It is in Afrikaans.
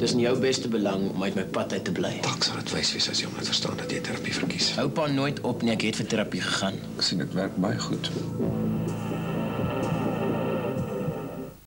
Dis in jou beste belang om uit my pad uit te bly. Dalk sal dit wys wees as jy moet verstaan dat jy terapie verkies. Hou pa nooit op nie, ek het vir terapie gegaan. Ek sien dit werk baie goed.